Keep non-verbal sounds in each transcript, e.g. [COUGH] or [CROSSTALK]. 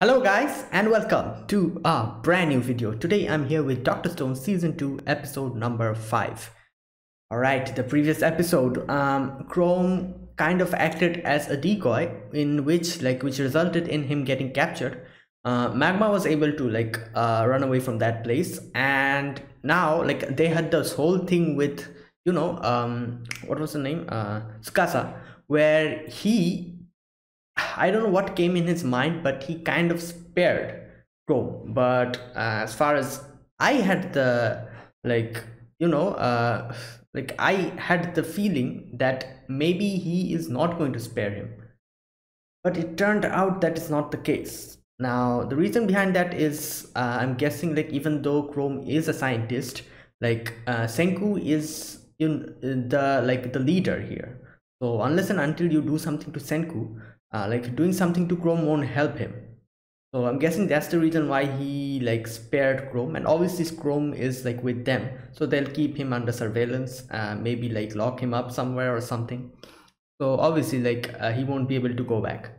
Hello guys and welcome to a brand new video. Today I'm here with Dr. Stone season 2 episode number 5. Alright, the previous episode, um, Chrome kind of acted as a decoy in which like which resulted in him getting captured. Uh, Magma was able to like uh, run away from that place and now like they had this whole thing with you know um what was the name uh Tsukasa where he [SIGHS] I don't know what came in his mind, but he kind of spared Chrome. But uh, as far as I had the like, you know, uh, [SIGHS] like I had the feeling that maybe he is not going to spare him. But it turned out that is not the case. Now the reason behind that is uh, I'm guessing like even though Chrome is a scientist, like uh, Senku is in the like the leader here. So unless and until you do something to Senku, uh, like doing something to chrome won't help him. So i'm guessing that's the reason why he like spared chrome. And obviously chrome is like with them. So they'll keep him under surveillance uh, maybe like lock him up somewhere or something. So obviously like uh, he won't be able to go back.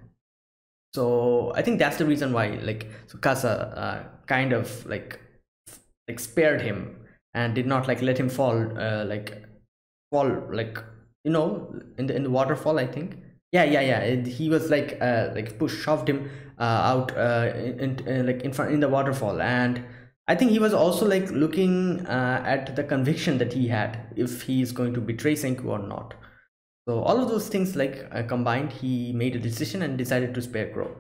So i think that's the reason why like Tsukasa uh, kind of like like spared him and did not like let him fall uh, like fall like you know in the in the waterfall i think yeah yeah yeah. It, he was like uh like push shoved him uh, out uh in, in uh, like in front in the waterfall. And i think he was also like looking uh, at the conviction that he had if he is going to betray senku or not. So all of those things like uh, combined he made a decision and decided to spare Chrome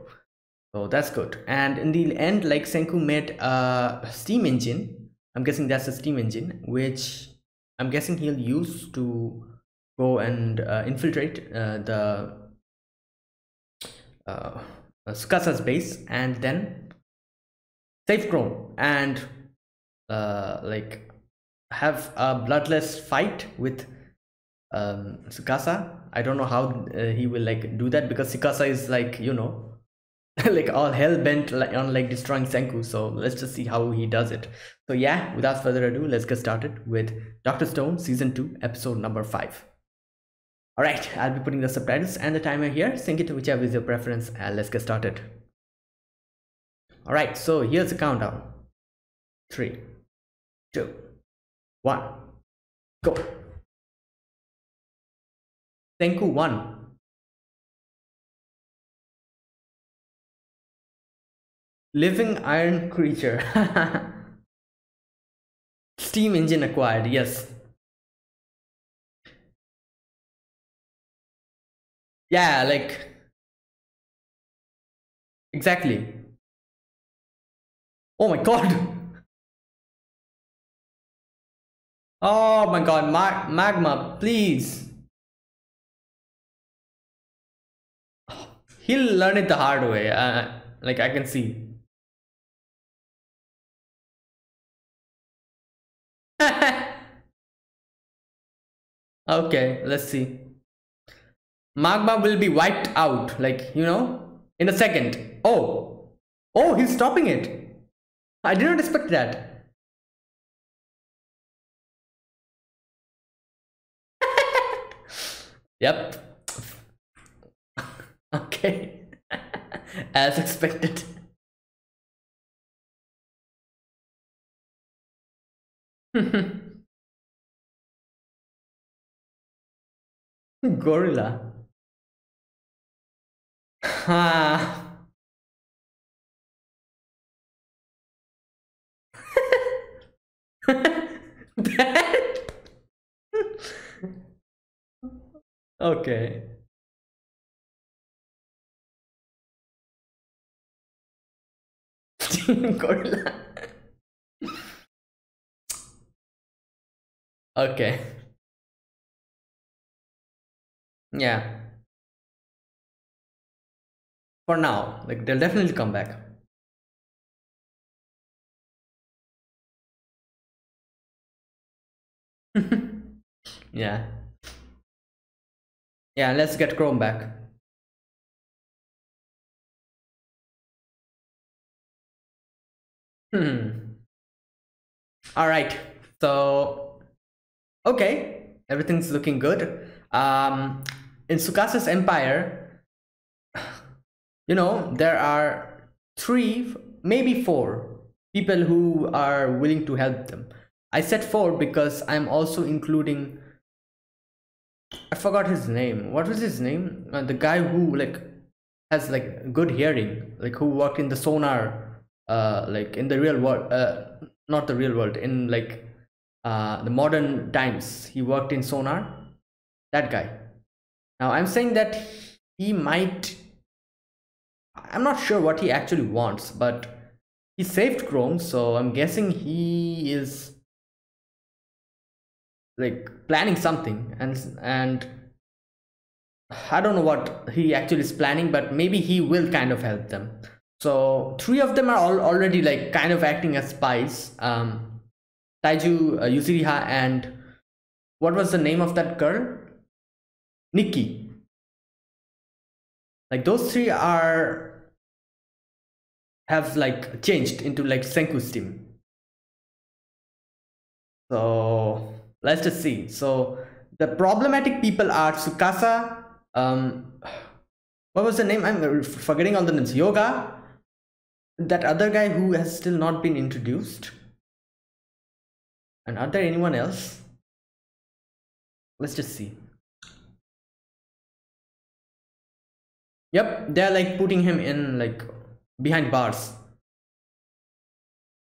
so that's good. And in the end like senku made a steam engine. I'm guessing that's a steam engine which i'm guessing he'll use to go and infiltrate the uh, base and then save Chrome and uh, like have a bloodless fight with um, Tsukasa. I don't know how uh, he will like do that because Sukasa is like you know [LAUGHS] like all hell bent like on like destroying Senku. So let's just see how he does it. So yeah, without further ado, let's get started with Doctor Stone season two, episode number five. Alright, I'll be putting the subtitles and the timer here. Sync it to whichever is your preference and let's get started. Alright, so here's the countdown. Three, two, one, go. Senku 1. Living iron creature. [LAUGHS] Steam engine acquired, yes. Yeah like exactly. Oh my god. [LAUGHS] Oh my god Mag magma please. [GASPS] He'll learn it the hard way uh, like i can see. [LAUGHS] Okay let's see magma will be wiped out like you know in a second. Oh. Oh he's stopping it. I did not expect that. [LAUGHS] Yep. [LAUGHS] Okay. [LAUGHS] As expected. Gorilla Ah. [LAUGHS] okay. [LAUGHS] Gorilla. okay. Yeah for now like they'll definitely come back. [LAUGHS] Yeah. Yeah let's get chrome back. Hmm. All right. So okay. Everything's looking good. Um in Sukasa's empire you know there are three, maybe four people who are willing to help them. I said four because I'm also including. I forgot his name. What was his name? Uh, the guy who like has like good hearing, like who worked in the sonar, uh, like in the real world, uh, not the real world, in like uh, the modern times. He worked in sonar. That guy. Now I'm saying that he might. I'm not sure what he actually wants, but he saved Chrome, so I'm guessing he is like planning something and and I don't know what he actually is planning, but maybe he will kind of help them. So three of them are all already like kind of acting as spies. Um, Taiju, uh, Yuzuriha, and what was the name of that girl? Nikki. Like those three are have like changed into like Senku's team. So let's just see. So the problematic people are Tsukasa, um, what was the name? I'm forgetting all the names. Hyoga, that other guy who has still not been introduced. And are there anyone else? Let's just see. Yep, they're like putting him in like behind bars.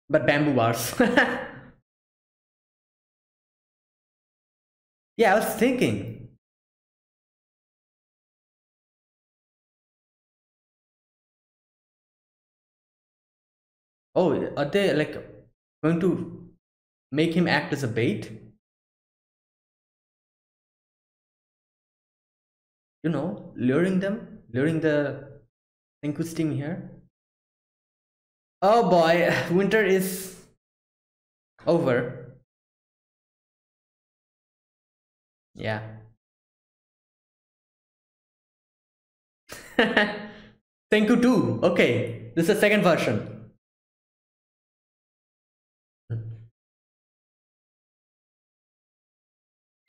But bamboo bars. [LAUGHS] yeah, I was thinking. Oh, are they like going to make him act as a bait? You know, luring them, luring the team here. Oh boy, [SIGHS] winter is over. Yeah. [LAUGHS] Thank you too. Okay, this is the second version.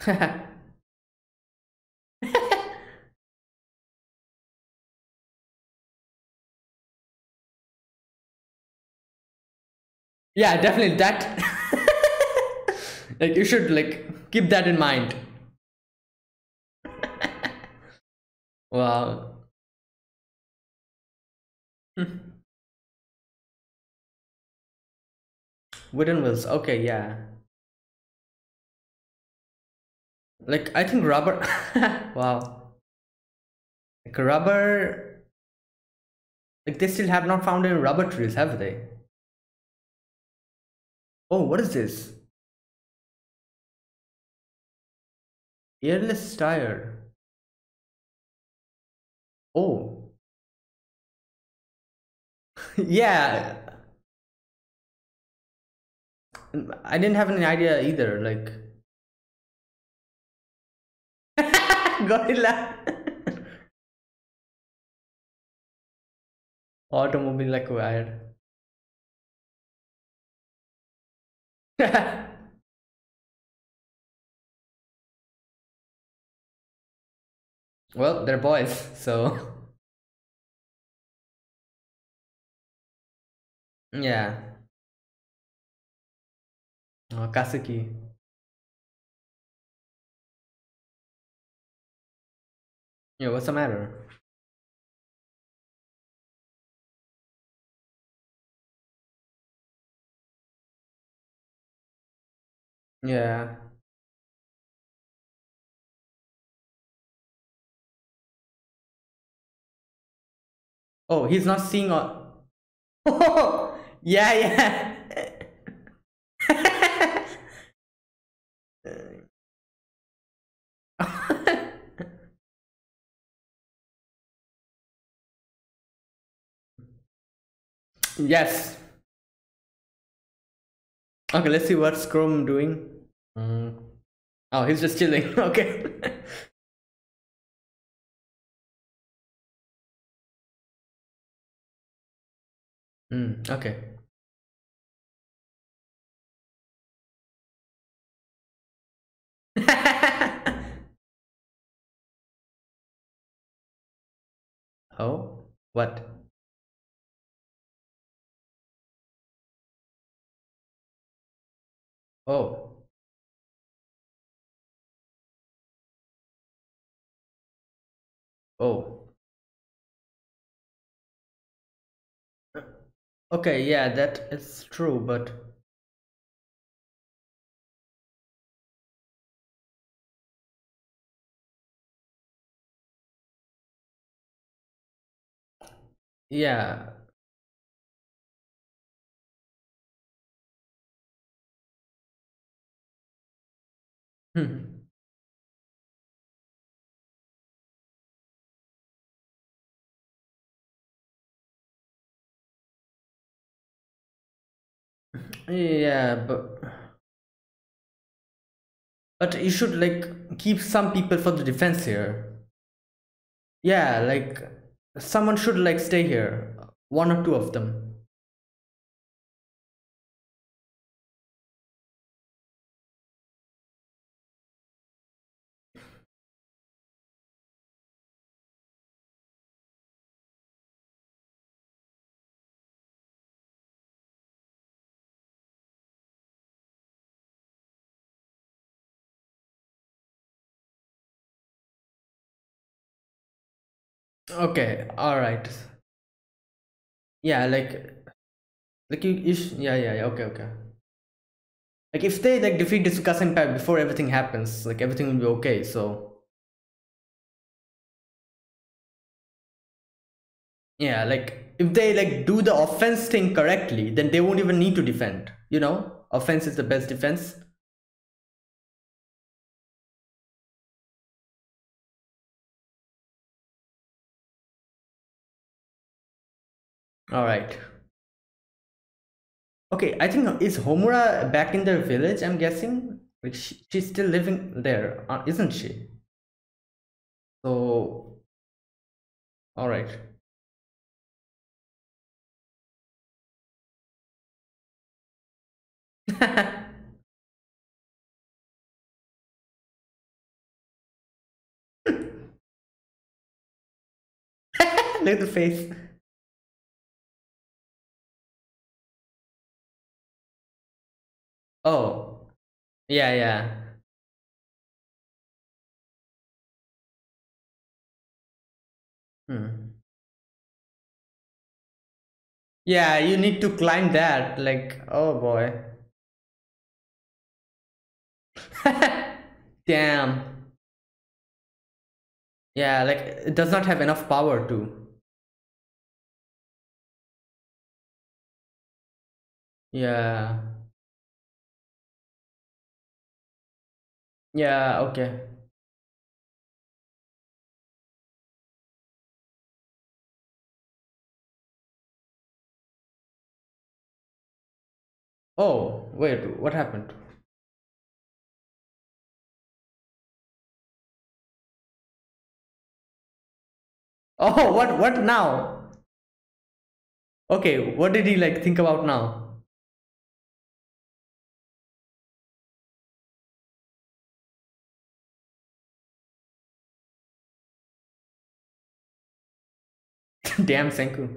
[LAUGHS] [LAUGHS] yeah, definitely that. [LAUGHS] like you should like keep that in mind. [LAUGHS] wow. [LAUGHS] Wooden wheels. Okay, yeah. Like I think rubber. wow. Like rubber. Like they still have not found any rubber trees, have they? Oh, what is this? Airless tire. Oh. [LAUGHS] yeah. I didn't have any idea either. Like. [LAUGHS] Gorilla. [LAUGHS] Automobile acquired. [LAUGHS] well, they're boys, so. [LAUGHS] Yeah. Oh, Kaseki. Yeah, what's the matter? Yeah. Oh, he's not seeing all. Oh, [LAUGHS] yeah, yeah. [LAUGHS] yes. Okay, let's see what Chrome doing. Mm. Oh, he's just chilling. [LAUGHS] okay. Hmm. okay. [LAUGHS] oh, what? Oh. Oh. Okay, yeah, that is true, but yeah. Hmm. Yeah, but but you should like keep some people for the defense here. Yeah, like someone should like stay here. One or two of them. Okay, all right. Yeah, like like you, you sh- yeah, yeah, yeah, okay, okay. Like if they like defeat the Tsukasa Empire before everything happens, like everything will be okay, so yeah, like if they like do the offense thing correctly, then they won't even need to defend. You know? Offense is the best defense. All right. Okay, I think is Homura back in their village? I'm guessing. Like she, she's still living there, uh, isn't she? So, all right. [LAUGHS] Look at the face. Oh, yeah, yeah. Hmm. Yeah, you need to climb that. Like, oh boy. [LAUGHS] Damn. Yeah, like it does not have enough power to. Yeah. Yeah, okay. Oh, wait, what happened? Oh, what what now? Okay, what did he like think about now? Damn Senku.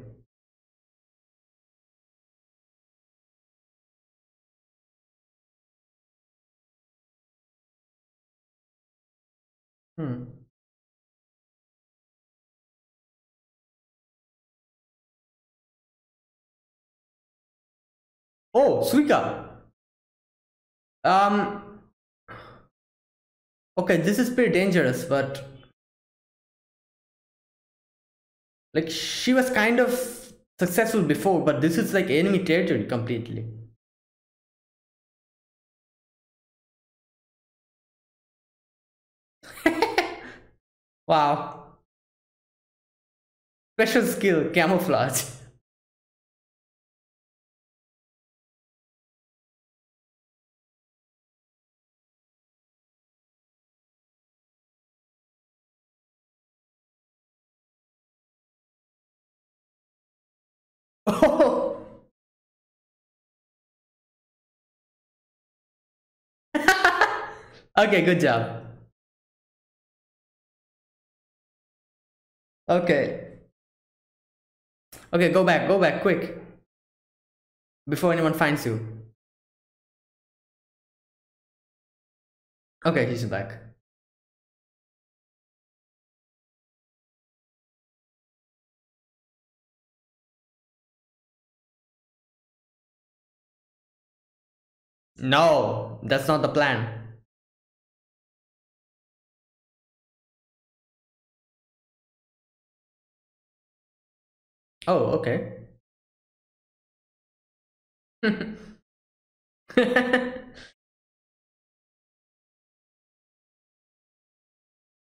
Hmm. Oh, Suika. Um. Okay, this is pretty dangerous, but like she was kind of successful before, but this is like enemy territory completely. [LAUGHS] wow. Special skill, camouflage. Okay, good job. Okay. Okay, go back, go back, quick. Before anyone finds you. Okay, he's back. No, that's not the plan. Oh, okay. [LAUGHS]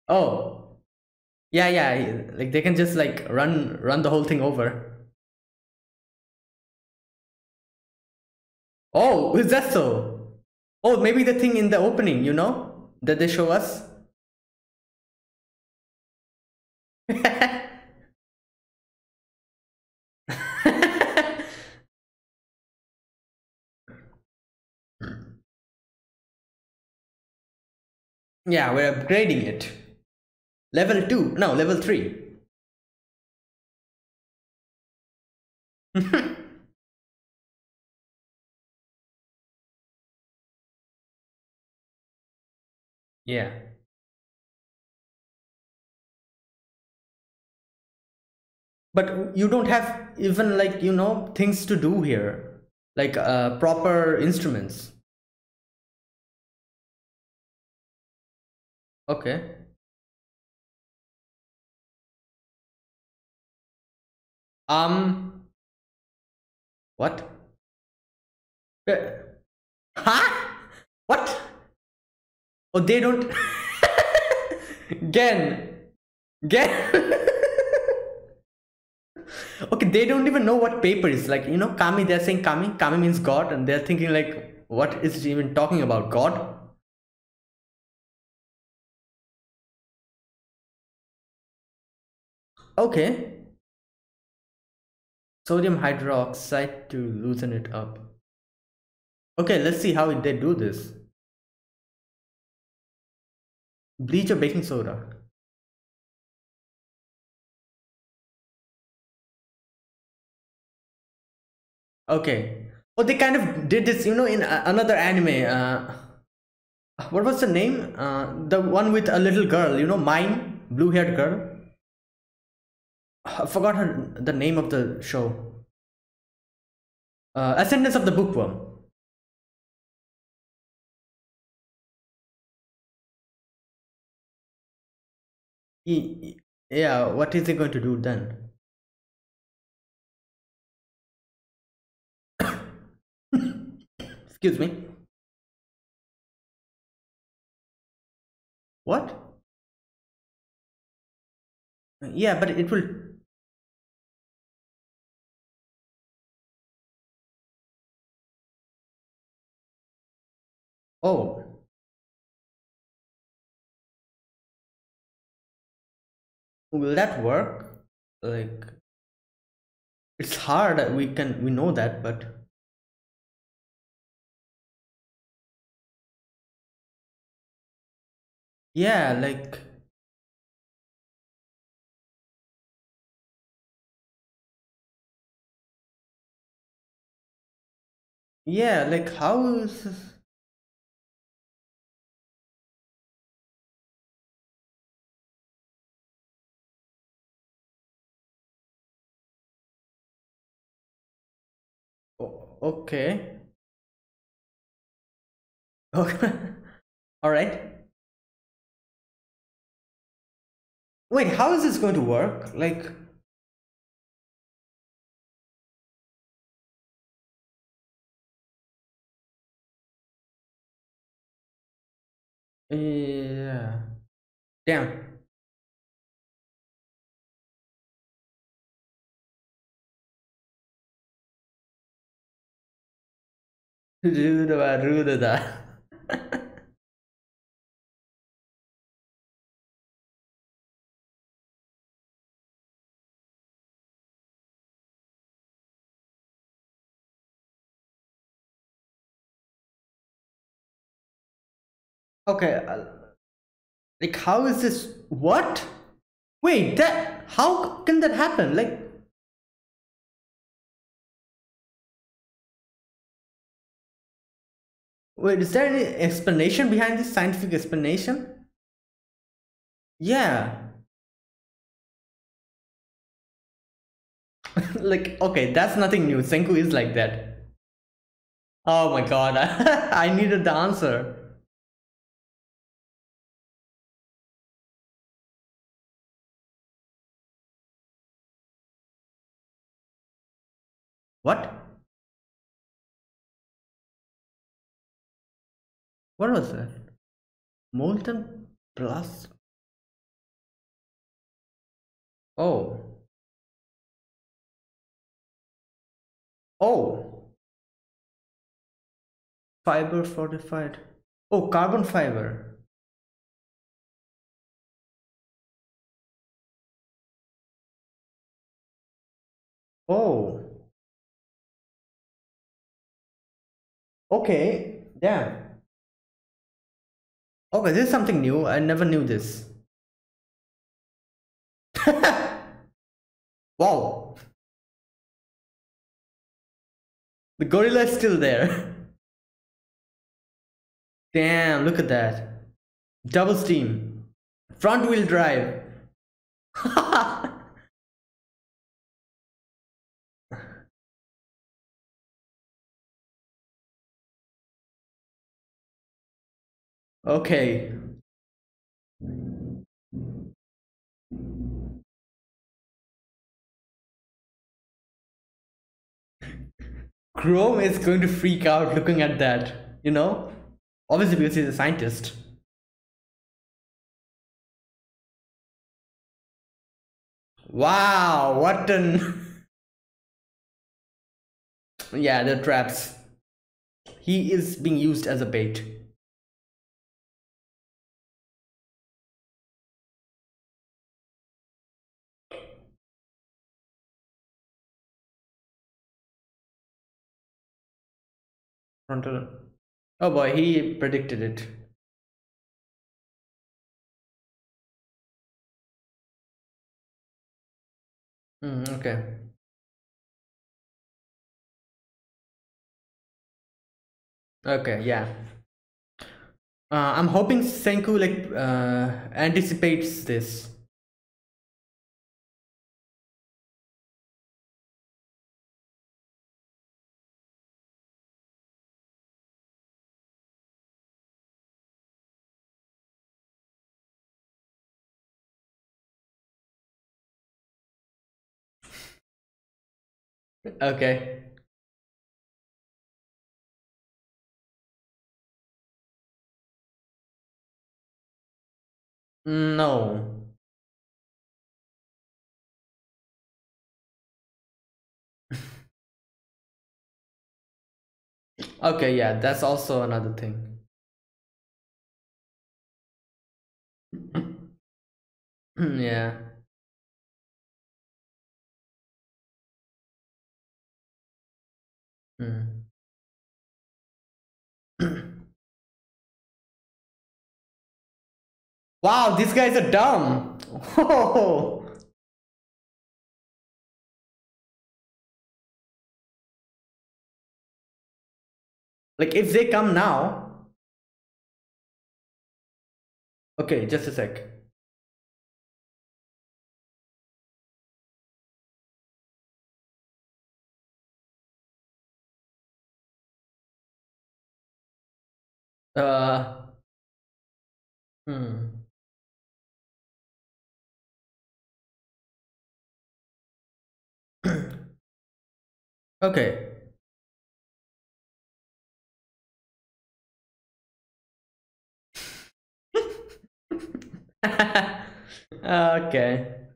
oh. Yeah, yeah, like they can just like run run the whole thing over. Oh, is that so? Oh, maybe the thing in the opening, you know, that they show us. Yeah, we're upgrading it. Level 2, no, level 3. [LAUGHS] Yeah. But you don't have even like, you know, things to do here, like uh, proper instruments. Okay. Um, what? Uh, huh? What? Oh, they don't. [LAUGHS] Gen. Gen. [LAUGHS] okay, they don't even know what paper is. Like, you know, Kami, they're saying Kami. Kami means God, and they're thinking, like, what is it even talking about? God? Okay. Sodium hydroxide to loosen it up. Okay, let's see how they do this. Bleach or baking soda? Okay. Oh, they kind of did this, you know, in another anime. Uh, what was the name? Uh, the one with a little girl, you know, mine, blue-haired girl. I forgot her, the name of the show. Uh, Ascendance of the Bookworm. yeah what is he going to do then [COUGHS] excuse me what yeah but it will oh. Will that work? Like it's hard we can we know that but yeah like yeah like how is okay. Okay. [LAUGHS] All right. Wait how is this going to work? Like yeah. Damn rude và rude da. Okay uh, like how is this what? Wait that how can that happen? Like Wait, is there any explanation behind this scientific explanation? Yeah. [LAUGHS] like, okay, that's nothing new. Senku is like that. Oh my god, [LAUGHS] I needed the answer. What? What was that? Molten plus? Oh. Oh. Fiber fortified. Oh, carbon fiber. Oh. Okay, damn. Okay, this is something new. I never knew this. [LAUGHS] wow. The gorilla is still there. [LAUGHS] Damn, look at that. Double steam. Front wheel drive. [LAUGHS] okay. Chrome is going to freak out looking at that, you know? Obviously because he's a scientist. Wow, what an... [LAUGHS] yeah, the traps. He is being used as a bait. Frontal. Oh boy, he predicted it. Mm, okay. Okay, yeah. Uh, I'm hoping Senku like uh, anticipates this. Okay. No. okay, yeah, that's also another thing. [CLEARS THROAT] yeah. Mm. [CLEARS THROAT] wow, these guys are dumb. [LAUGHS] Like if they come now. Okay, just a sec. Uh, hmm. [CLEARS THROAT] okay. [LAUGHS] okay.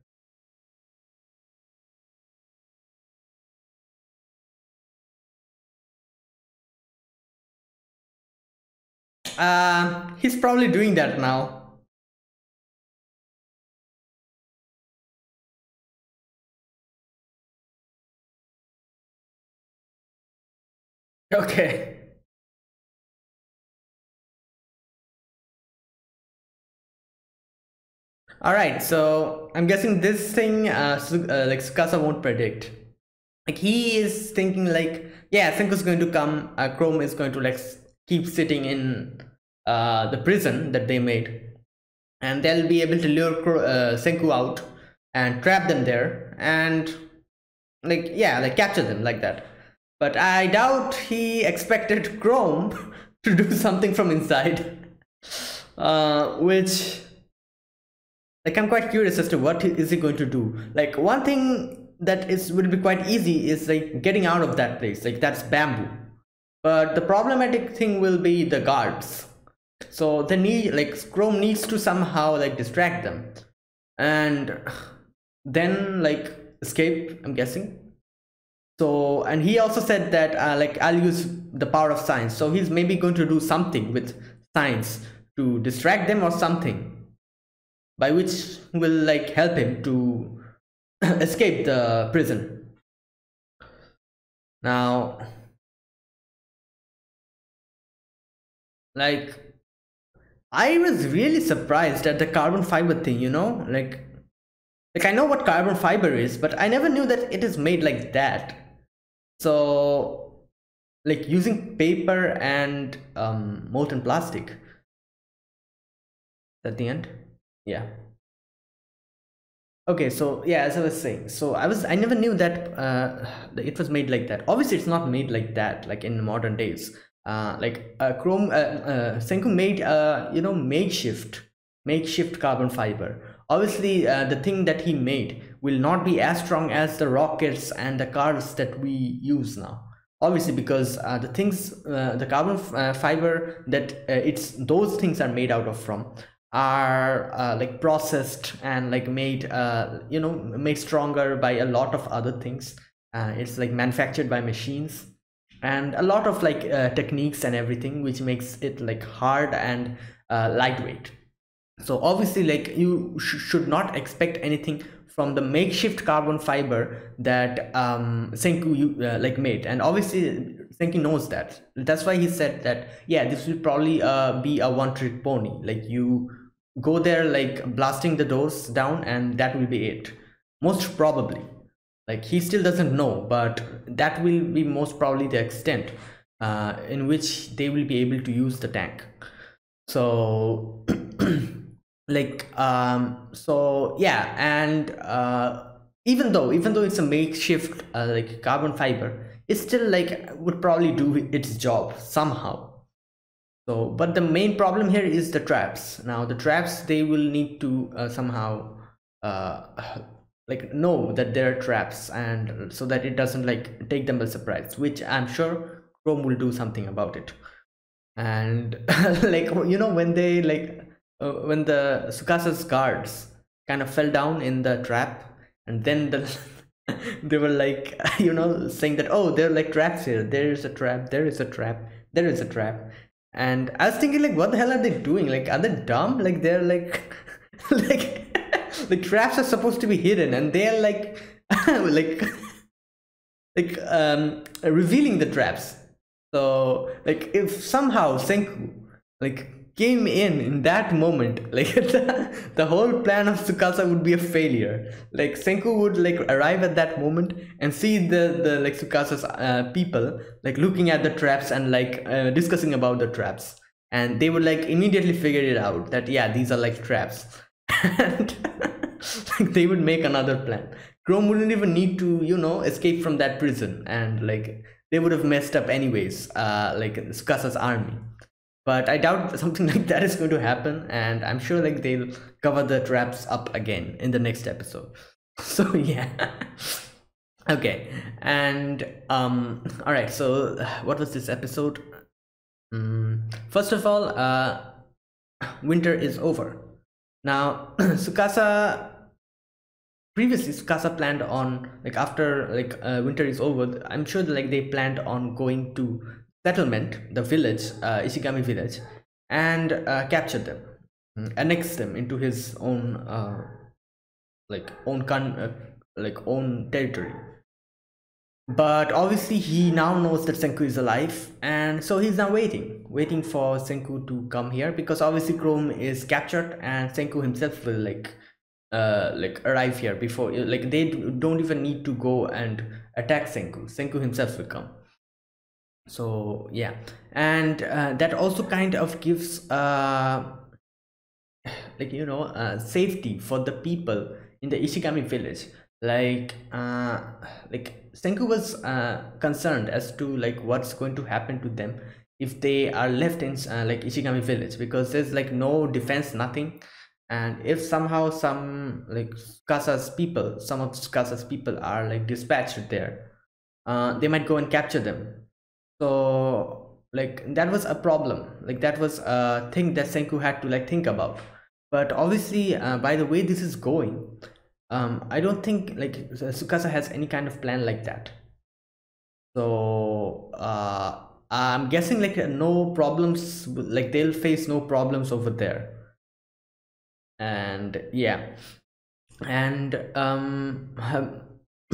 Uh, he's probably doing that now. [LAUGHS] Okay. All right, so I'm guessing this thing, uh, uh, like Tsukasa won't predict. Like he is thinking like, yeah, Senku's going to come, uh, Chrome is going to like keep sitting in uh, the prison that they made. And they'll be able to lure uh, senku out and trap them there and like yeah like capture them like that. But i doubt he expected [LAUGHS] chrome to do something from inside. [LAUGHS] Uh, which like i'm quite curious as to what is he going to do. Like one thing that is would be quite easy is like getting out of that place. Like that's bamboo. But the problematic thing will be the guards so the need like chrome needs to somehow like distract them. And then like escape i'm guessing. So and he also said that uh, like i'll use the power of science. So he's maybe going to do something with science to distract them or something by which will like help him to [COUGHS] escape the prison. Now like i was really surprised at the carbon fiber thing you know like like i know what carbon fiber is but i never knew that it is made like that. So like using paper and um, molten plastic. At the end? Yeah. Okay so yeah as i was saying so i was i never knew that uh, it was made like that. Obviously it's not made like that like in modern days uh, like uh, chrome uh, uh, senku made uh, you know makeshift makeshift carbon fiber. Obviously uh, the thing that he made will not be as strong as the rockets and the cars that we use now. Obviously because uh, the things uh, the carbon uh, fiber that uh, it's those things are made out of from are uh, like processed and like made you know made stronger by a lot of other things. It's like manufactured by machines and a lot of like techniques and everything which makes it like hard and lightweight. So obviously like you sh should not expect anything from the makeshift carbon fiber that um, Senku uh, like made. And obviously Senku knows that. That's why he said that yeah this will probably uh, be a one trick pony. Like you go there like blasting the doors down and that will be it. Most probably like he still doesn't know but that will be most probably the extent uh, in which they will be able to use the tank. So [CLEARS THROAT] like um so yeah and uh even though even though it's a makeshift uh, like carbon fiber it still like would probably do its job somehow. So but the main problem here is the traps. Now the traps they will need to uh, somehow uh like know that there are traps and so that it doesn't like take them by surprise which i'm sure chrome will do something about it. And [LAUGHS] like you know when they like uh, when the sukasa's guards kind of fell down in the trap and then the [LAUGHS] they were like [LAUGHS] you know saying that oh they're like traps here. There is a trap. There is a trap. There is a trap. And i was thinking like what the hell are they doing? Like are they dumb? Like they're like like the traps are supposed to be hidden and they're like [LAUGHS] like like um revealing the traps. So like if somehow senku like came in in that moment [LAUGHS] like the, the whole plan of Tsukasa would be a failure. Like Senku would like arrive at that moment and see the the like Tsukasa's uh, people like looking at the traps and like uh, discussing about the traps. And they would like immediately figure it out that yeah these are like traps. [LAUGHS] And [LAUGHS] like they would make another plan. Chrome wouldn't even need to you know escape from that prison. And like they would have messed up anyways uh like Tsukasa's army. But i doubt [LAUGHS] something like that is going to happen. And i'm sure like they'll cover the traps up again in the next episode. [LAUGHS] So yeah. Okay. And um all right. So [SIGHS] what was this episode? Um, first of all uh winter is over now [CLEARS THROAT] Sukasa previously Sukasa planned on like after like uh, winter is over i'm sure that, like they planned on going to settlement, the village, uh, Ishigami village, and uh, captured them, mm, annexed them into his own, uh, like own con, uh, like own territory. But obviously, he now knows that Senku is alive, and so he's now waiting, waiting for Senku to come here because obviously Chrome is captured, and Senku himself will like, uh, like arrive here before, like they don't even need to go and attack Senku. Senku himself will come. So yeah. And uh, that also kind of gives uh like you know uh, safety for the people in the ishigami village. Like uh like senku was uh concerned as to like what's going to happen to them if they are left in uh, like ishigami village because there's like no defense nothing. And if somehow some like Tsukasa's people some of Tsukasa's people are like dispatched there uh, they might go and capture them. So like that was a problem. Like that was a thing that senku had to like think about. But obviously uh, by the way this is going um i don't think like Tsukasa has any kind of plan like that. So uh i'm guessing like no problems like they'll face no problems over there. And yeah. And um [COUGHS]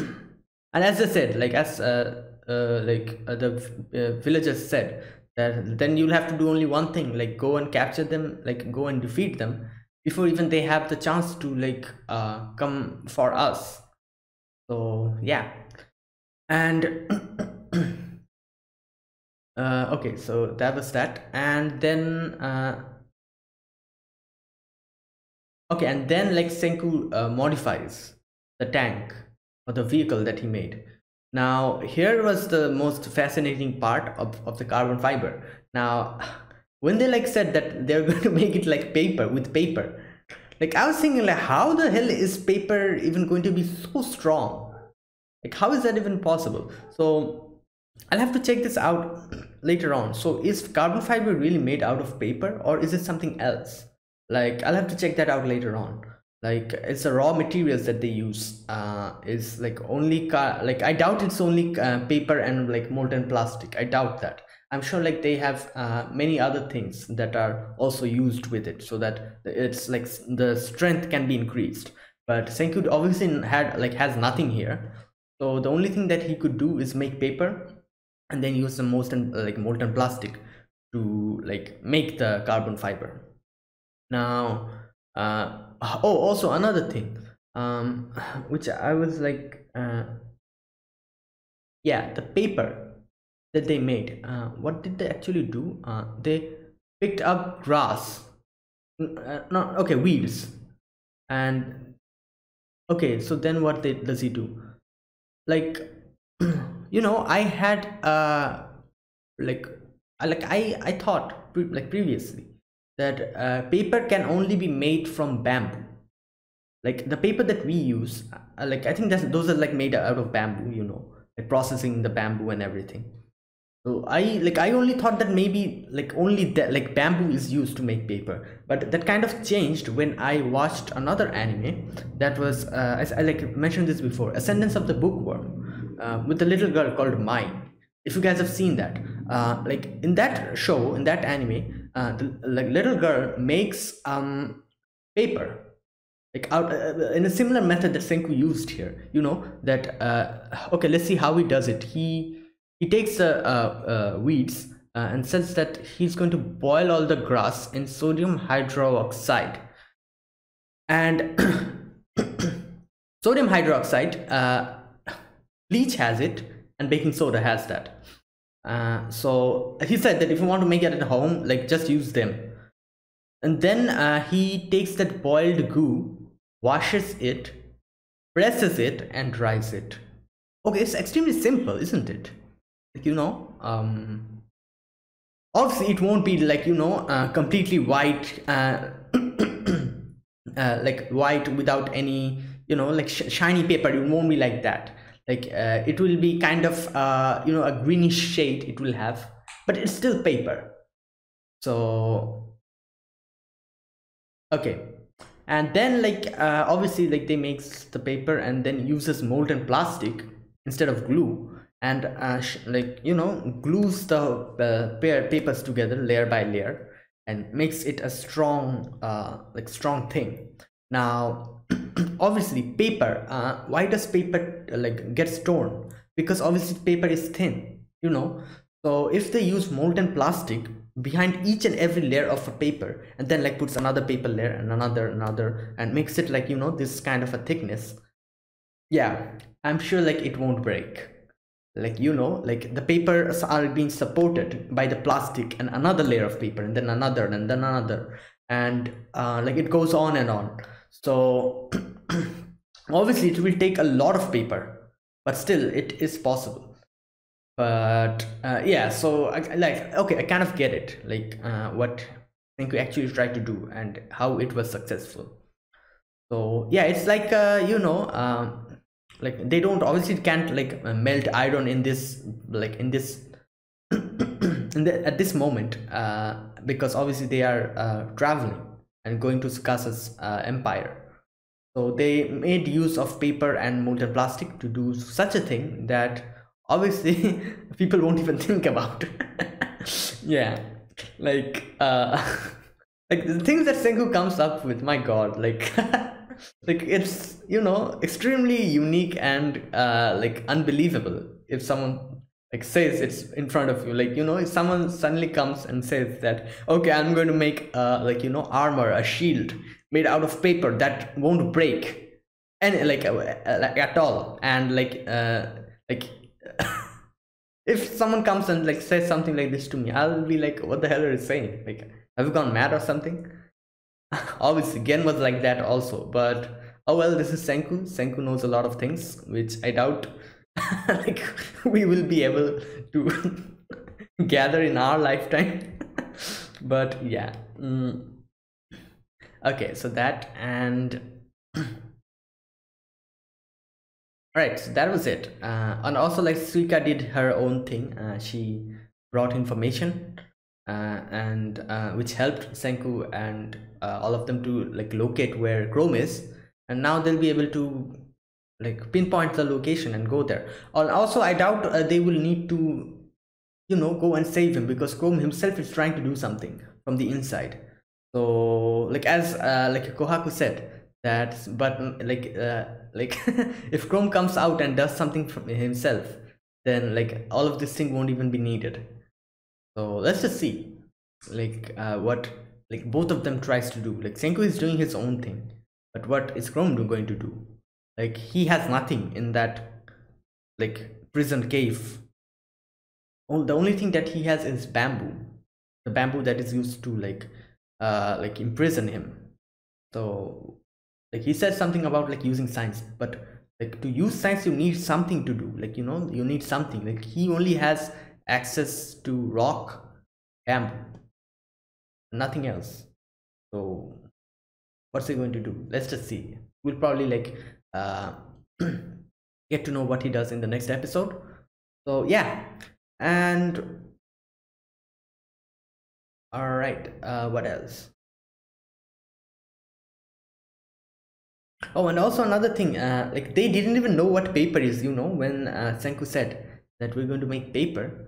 and as i said like as uh, uh like uh, the uh, villagers said that then you'll have to do only one thing like go and capture them like go and defeat them before even they have the chance to like uh come for us. So yeah. And [COUGHS] uh okay so that was that. And then uh okay and then like senku uh, modifies the tank or the vehicle that he made. Now here was the most fascinating part of, of the carbon fiber. Now when they like said that they're [LAUGHS] going to make it like paper with paper. Like i was thinking like how the hell is paper even going to be so strong? Like how is that even possible? So i'll have to check this out [CLEARS THROAT] later on. So is carbon fiber really made out of paper or is it something else? Like i'll have to check that out later on like it's the raw materials that they use uh is like only car like i doubt it's only uh, paper and like molten plastic. I doubt that. I'm sure like they have uh, many other things that are also used with it so that it's like the strength can be increased. But senku obviously had like has nothing here. So the only thing that he could do is make paper and then use the molten like molten plastic to like make the carbon fiber. Now uh oh also another thing um [LAUGHS] which i was like uh yeah the paper that they made uh what did they actually do? Uh they picked up grass uh, not okay weeds. And okay so then what they, does he do? Like [CLEARS THROAT] you know i had uh like like i i thought pre like previously that uh, paper can only be made from bamboo. Like the paper that we use uh, like i think that's those are like made out of bamboo you know like processing the bamboo and everything. So i like i only thought that maybe like only that like bamboo is used to make paper. But that kind of changed when i watched another anime that was uh, as i like mentioned this before ascendance of the bookworm uh, with the little girl called mai. If you guys have seen that uh, like in that show in that anime uh, the like little girl makes um paper. Like out uh, uh, in a similar method that Senku used here you know that uh, okay let's see how he does it. He he takes the uh, uh, weeds and says that he's going to boil all the grass in sodium hydroxide. And [COUGHS] sodium hydroxide bleach has it and baking soda has that uh, so he said that if you want to make it at home like just use them. And then uh, he takes that boiled goo washes it presses it and dries it. Okay it's extremely simple isn't it? Like you know um obviously it won't be like you know uh, completely white uh, [CLEARS THROAT] uh, like white without any you know like sh shiny paper. It won't be like that like uh, it will be kind of uh, you know a greenish shade it will have but it's still paper. So okay. And then like uh, obviously like they makes the paper and then uses molten plastic instead of glue. And uh, like you know glues the uh, pair papers together layer by layer and makes it a strong uh, like strong thing now [CLEARS THROAT] obviously paper uh, why does paper uh, like gets torn? Because obviously paper is thin you know? So if they use molten plastic behind each and every layer of a paper and then like puts another paper layer and another another and makes it like you know this kind of a thickness yeah i'm sure like it won't break. Like you know like the papers are being supported by the plastic and another layer of paper and then another and then another and uh, like it goes on and on so [CLEARS THROAT] obviously it will take a lot of paper but still it is possible. But uh, yeah so I, like okay i kind of get it like uh, what think we actually tried to do and how it was successful. So yeah it's like uh, you know um, like they don't obviously can't like uh, melt iron in this like in this [CLEARS THROAT] in the, at this moment uh, because obviously they are uh, traveling and going to Tsukasa's uh, empire. So they made use of paper and molten plastic to do such a thing that obviously [LAUGHS] people won't even think about. [LAUGHS] Yeah like uh [LAUGHS] like the things that senku comes up with my god like like it's you know extremely unique and uh like unbelievable if someone like says it's in front of you. Like you know if someone suddenly comes and says that okay i'm going to make uh like you know armor a shield made out of paper that won't break and like, uh, like at all. And like uh like [LAUGHS] if someone comes and like says something like this to me i'll be like what the hell are you saying? Like have you gone mad or something? [LAUGHS] Obviously gen was like that also but oh well this is senku. Senku knows a lot of things which i doubt [LAUGHS] like we will be able to [LAUGHS] gather in our lifetime. [LAUGHS] But yeah mm. okay so that and [CLEARS THROAT] right so that was it. Uh, and also like suika did her own thing. Uh, she brought information uh, and uh, which helped senku and uh, all of them to like locate where chrome is. And now they'll be able to like pinpoint the location and go there. And also i doubt uh, they will need to you know go and save him because chrome himself is trying to do something from the inside. So like as uh, like kohaku said that but like uh, like [LAUGHS] if chrome comes out and does something from himself then like all of this thing won't even be needed. So let's just see like uh, what like both of them tries to do. Like senku is doing his own thing but what is chrome going to do like he has nothing in that like prison cave. Oh the only thing that he has is bamboo. The bamboo that is used to like uh like imprison him. So like he said something about like using science but like to use science you need something to do. Like you know you need something. Like he only has access to rock bamboo nothing else. So what's he going to do? Let's just see. We'll probably like uh, [CLEARS THROAT] get to know what he does in the next episode. So yeah. And all right uh, what else? Oh and also another thing uh, like they didn't even know what paper is you know when uh, senku said that we're going to make paper.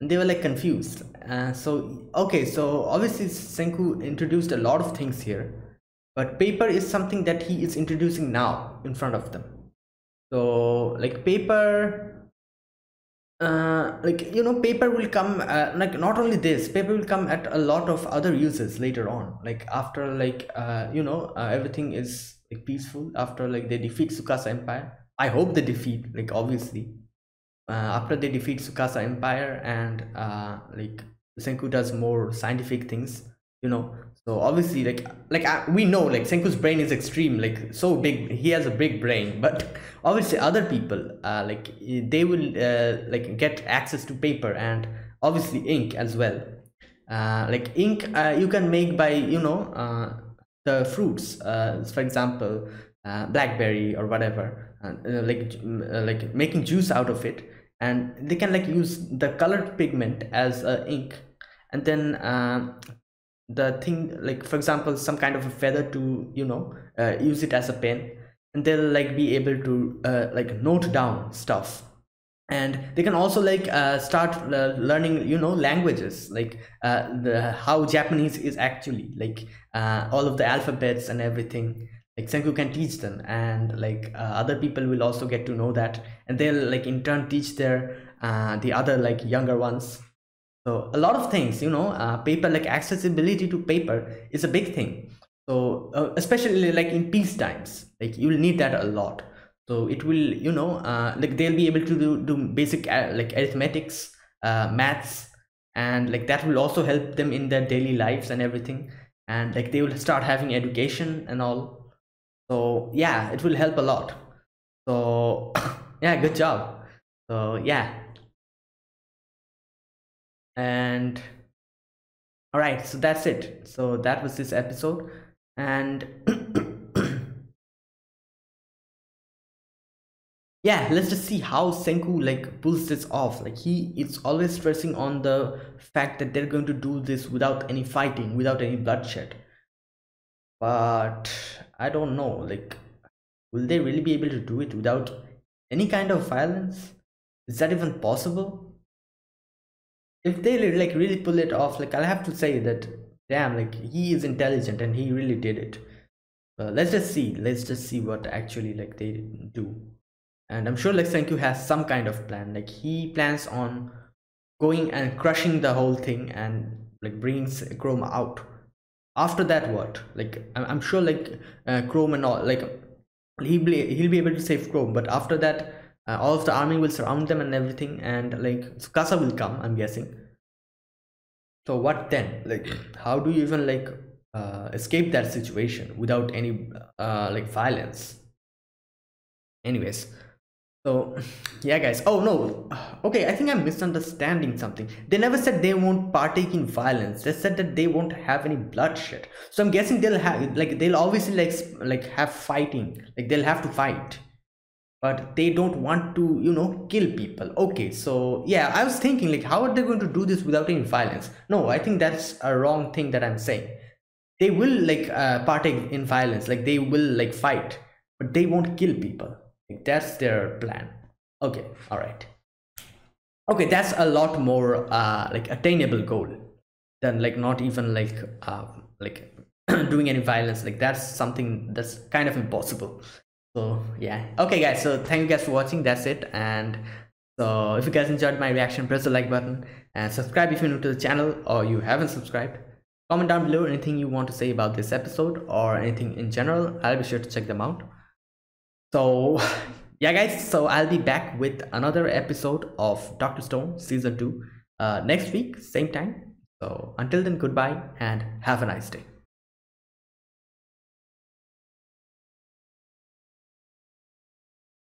And they were like confused. Uh, so okay so obviously senku introduced a lot of things here but paper is something that he is introducing now in front of them. So like paper uh, like you know paper will come uh, like not only this paper will come at a lot of other uses later on. Like after like uh, you know uh, everything is like peaceful after like they defeat tsukasa empire. I hope they defeat like obviously. Uh, after they defeat tsukasa empire and uh, like senku does more scientific things you know? So obviously like like uh, we know like senku's brain is extreme like so big he has a big brain. But obviously other people uh, like they will uh, like get access to paper and obviously ink as well. Uh, like ink uh, you can make by you know uh, the fruits uh, for example uh, blackberry or whatever. Uh, like uh, like making juice out of it. And they can like use the colored pigment as uh, ink. And then uh, the thing like for example some kind of a feather to you know uh, use it as a pen. And they'll like be able to uh, like note down stuff. And they can also like uh, start uh, learning you know languages like uh, the how japanese is actually like uh, all of the alphabets and everything. Like senku can teach them and like uh, other people will also get to know that. And they'll like in turn teach their uh, the other like younger ones so a lot of things you know uh, paper like accessibility to paper is a big thing. So uh, especially like in peace times like you will need that a lot. So it will you know uh, like they'll be able to do, do basic uh, like arithmetics uh, maths and like that will also help them in their daily lives and everything. And like they will start having education and all. So yeah it will help a lot. So [COUGHS] yeah good job. So yeah and all right so that's it. So that was this episode. And [CLEARS THROAT] yeah let's just see how senku like pulls this off. Like he is always stressing on the fact that they're going to do this without any fighting without any bloodshed. But i don't know like will they really be able to do it without any kind of violence? Is that even possible if they like really pull it off like i'll have to say that damn like he is intelligent and he really did it. Uh, let's just see let's just see what actually like they do. And i'm sure like senku has some kind of plan. Like he plans on going and crushing the whole thing and like bringing chrome out. After that what? Like i'm, sure like uh, chrome and all like he'll be he'll be able to save chrome. But after that uh, all of the army will surround them and everything and like Tsukasa will come i'm guessing. So what then? Like how do you even like uh, escape that situation without any uh, like violence? Anyways so [LAUGHS] yeah guys. Oh no. Okay i think i'm misunderstanding something. They never said they won't partake in violence. They said that they won't have any bloodshed. So i'm guessing they'll have like they'll obviously like like have fighting. Like they'll have to fight but they don't want to you know kill people. Okay so yeah i was thinking like how are they going to do this without any violence? No i think that's a wrong thing that i'm saying. They will like uh, partake in violence. Like they will like fight but they won't kill people. Like, that's their plan. Okay all right. Okay that's a lot more uh like attainable goal than like not even like uh like [CLEARS THROAT] doing any violence. Like that's something that's kind of impossible so yeah. Okay guys. So thank you guys for watching. That's it. And so if you guys enjoyed my reaction press the like button and subscribe if you're new to the channel or you haven't subscribed. Comment down below anything you want to say about this episode or anything in general. I'll be sure to check them out. So [LAUGHS] yeah guys. So i'll be back with another episode of dr stone season 2 uh, next week same time. So until then goodbye and have a nice day